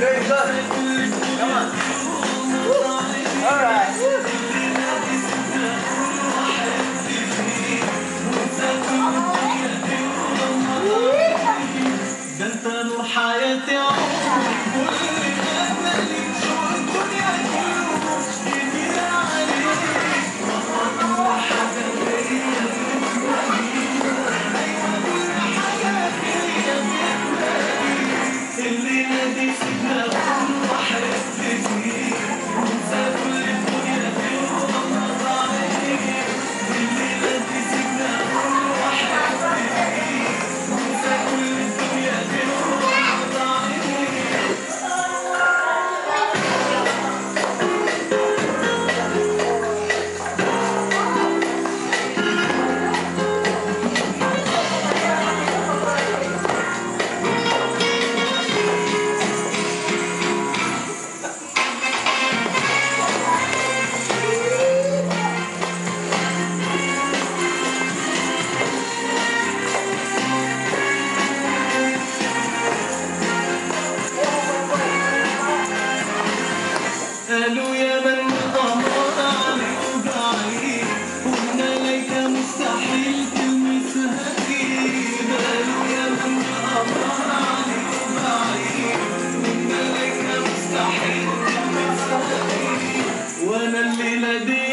Very good. Come on. Woo. All right. ده انت نور حياتي عمري اسألوا يا من أمر عنه بعيد. قلنا ليت مستحيل تلمسها أكيد قالوا يا من أمر عنه بعيد. قلنا ليت مستحيل تلمسها وأنا الليلة دي